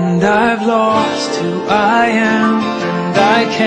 And I've lost who I am And I can't